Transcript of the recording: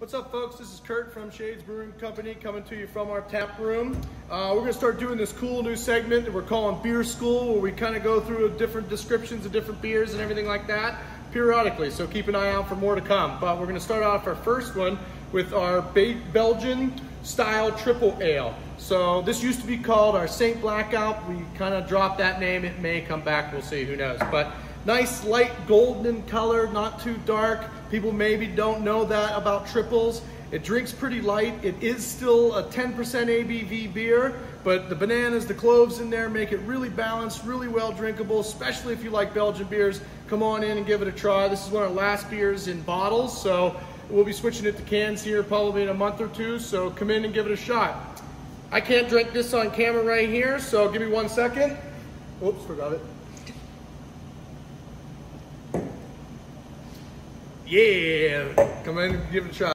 What's up folks, this is Kurt from Shades Brewing Company coming to you from our tap room. Uh, we're gonna start doing this cool new segment that we're calling Beer School where we kind of go through different descriptions of different beers and everything like that periodically, so keep an eye out for more to come. But we're gonna start off our first one with our Belgian style Tripel ale. So this used to be called our Saint Blackout. We kind of dropped that name. It may come back, we'll see, who knows. But nice light golden color, not too dark. People maybe don't know that about Tripels. It drinks pretty light. It is still a 10% ABV beer, but the bananas, the cloves in there make it really balanced, really well drinkable, especially if you like Belgian beers. Come on in and give it a try. This is one of our last beers in bottles, so we'll be switching it to cans here probably in a month or two, so come in and give it a shot. I can't drink this on camera right here, so give me one second. Oops, forgot it. Yeah, come in and give it a try.